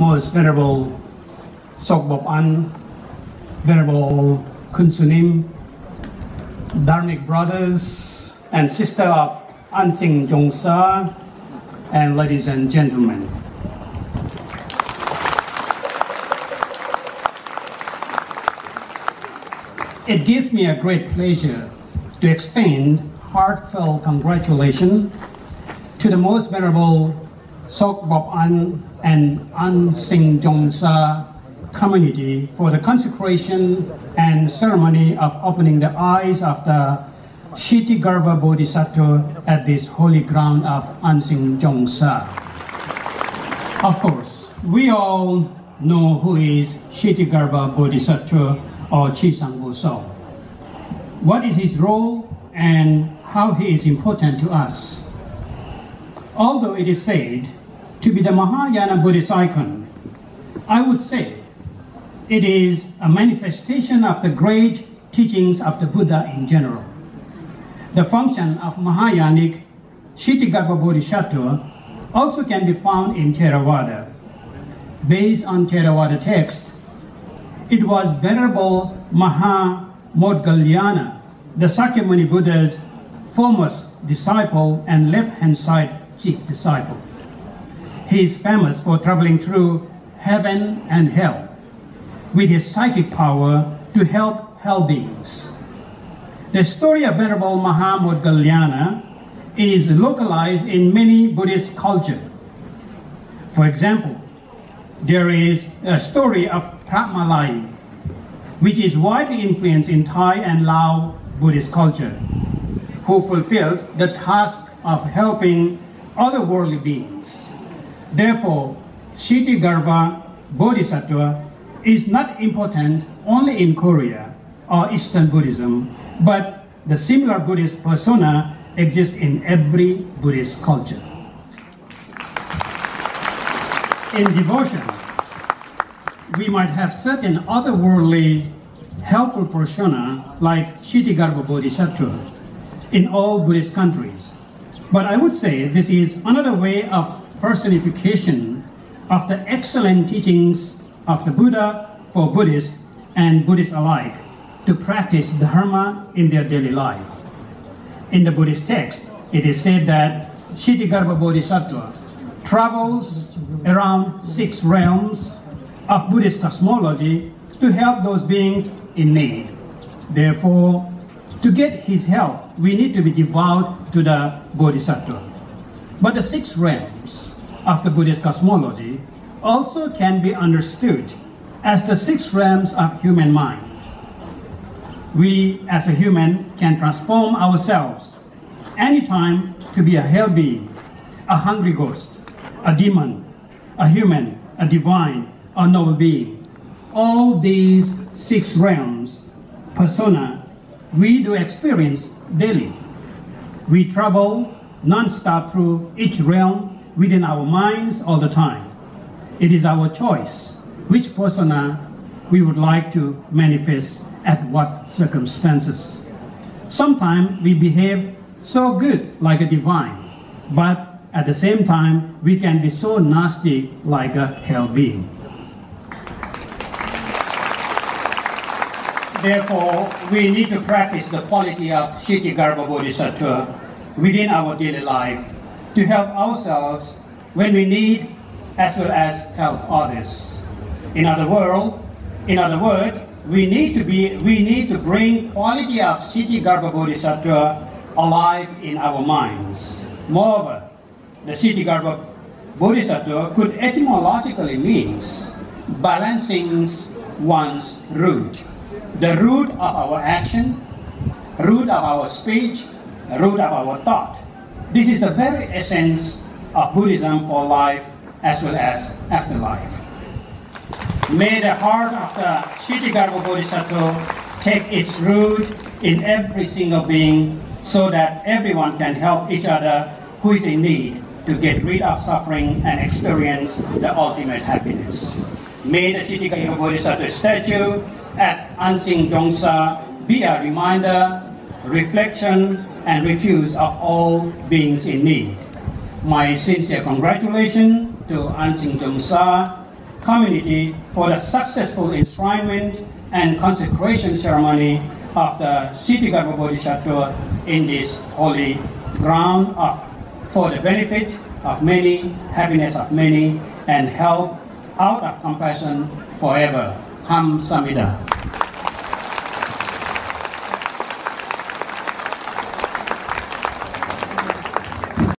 Most Venerable Seok Boeb Ahn, Venerable Kun Sunim, Dharmic brothers and sisters of Ansimjeongsa, and ladies and gentlemen. It gives me a great pleasure to extend heartfelt congratulations to the most venerable Seok Boeb Ahn and Ansimjeongsa community for the consecration and ceremony of opening the eyes of the Kshitigarbha Bodhisattva at this holy ground of Ansimjeongsa. Of course, we all know who is Kshitigarbha Bodhisattva or Chichang Bosal. What is his role and how he is important to us? Although it is said to be the Mahayana Buddhist icon, I would say it is a manifestation of the great teachings of the Buddha in general. The function of Mahayanic Kshitigarbha Bodhisattva also can be found in Theravada. Based on Theravada text, it was Venerable Maha Moudgalyana, the Sakyamuni Buddha's foremost disciple and left-hand side chief disciple. He is famous for traveling through heaven and hell with his psychic power to help hell beings. The story of Venerable Maha Moudgalyana is localized in many Buddhist cultures. For example, there is a story of Phra Malai, which is widely influenced in Thai and Lao Buddhist culture, who fulfills the task of helping other worldly beings. Therefore, Kshitigarbha Bodhisattva is not important only in Korea or Eastern Buddhism, but the similar Buddhist persona exists in every Buddhist culture. In devotion, we might have certain otherworldly helpful persona like Kshitigarbha Bodhisattva in all Buddhist countries. But I would say this is another way of personification of the excellent teachings of the Buddha for Buddhists and Buddhists alike to practice Dharma in their daily life. In the Buddhist text, it is said that Kshitigarbha Bodhisattva travels around six realms of Buddhist cosmology to help those beings in need. Therefore, to get his help, we need to be devout to the Bodhisattva. But the six realms of the Buddhist cosmology also can be understood as the six realms of human mind. We, as a human, can transform ourselves anytime to be a hell being, a hungry ghost, a demon, a human, a divine, a noble being. All these six realms, persona, we do experience daily. We travel non-stop through each realm within our minds all the time. It is our choice which persona we would like to manifest at what circumstances. Sometimes we behave so good like a divine, but at the same time we can be so nasty like a hell being. Therefore, we need to practice the quality of Kshitigarbha Bodhisattva within our daily life to help ourselves when we need as well as help others. In other words, in other words, we need to be we need to bring quality of Kshitigarbha Bodhisattva alive in our minds. Moreover, the Kshitigarbha Bodhisattva could etymologically means balancing one's root. The root of our action, root of our speech, root of our thought. This is the very essence of Buddhism for life as well as afterlife. May the heart of the Kshitigarbha Bodhisattva take its root in every single being so that everyone can help each other who is in need to get rid of suffering and experience the ultimate happiness. May the Kshitigarbha Bodhisattva statue at Ansimjeongsa be a reminder, reflection, and refuge of all beings in need. My sincere congratulations to Ansimjeongsa, community for the successful enshrinement and consecration ceremony of the Kshitigarbha Bodhisattva in this holy ground for the benefit of many, happiness of many, and help out of compassion forever. Ham Samida.